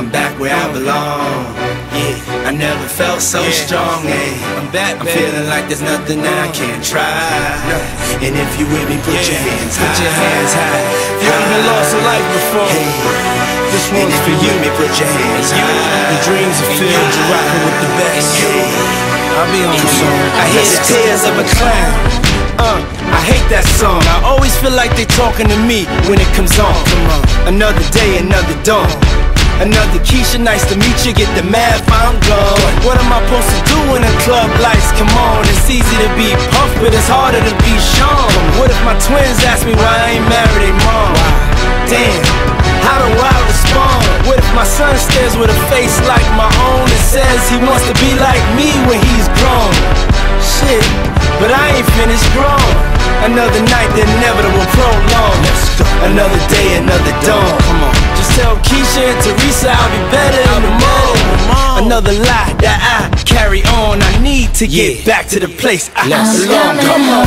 I'm back where I belong. Yeah, I never felt so strong. Yeah, I'm back. I'm feeling like there's nothing I can't try. And if you with me, put your hands high. Put your hands high. You haven't lost a life before. Hey. This one's for you me, put your hands high. The dreams are filled, you're rocking with the best. I'll be on the song. I hear the tears of a clown. Uh, I hate that song. I always feel like they talking to me when it comes on. Come on. Another day, another dawn. Another Keisha, nice to meet you. Get the math, I'm gone. What am I supposed to do when the club lights come on? It's easy to be puff, but it's harder to be Sean. What if my twins ask me why I ain't married their mom? Damn, how do I respond? What if my son stares with a face like my own and says he wants to be like me when he's grown? Shit, but I ain't finished grown. Another night, the inevitable prolong. Another day, another dawn. Come on. Tell Keisha and Teresa I'll be better in the morning. Another lie that I carry on. I need to get back to the place I belong. Come on,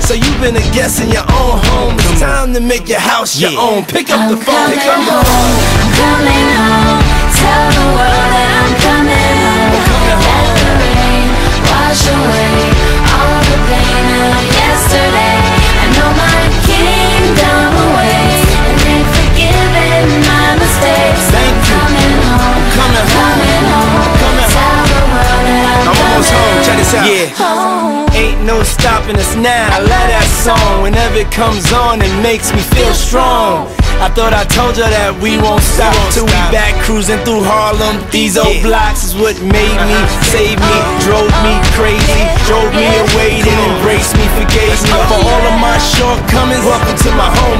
So you've been a guest in your own home. It's time to make your house your own. Pick up the I'm phone, coming come on. home. I'm coming home. Tell the world that I'm coming home. Let the rain wash away all the pain of yesterday. I know my kingdom awaits, and they've forgiven my mistakes. Thank you. I'm coming home. Coming home. Coming home. Coming Tell the world that I'm, I'm almost coming home. Check this out. Yeah. home. Ain't no stopping us now. I love that song. Whenever it comes on, it makes me feel strong. I thought I told you that we won't stop till we back cruising through Harlem. These old blocks is what made me, saved me, drove me crazy, drove me away, then embraced me, forgave me for all of my shortcomings. Welcome to my homecoming.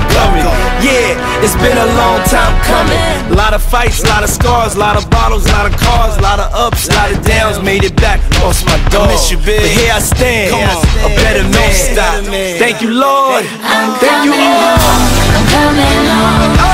It's been a long time coming. A lot of fights, a lot of scars, a lot of bottles, a lot of cars, a lot of ups, a lot of downs. Made it back, lost my dog. miss you, big. But here I stand, a better man. Stop. Thank you, Lord. I'm Thank you home. I'm coming home.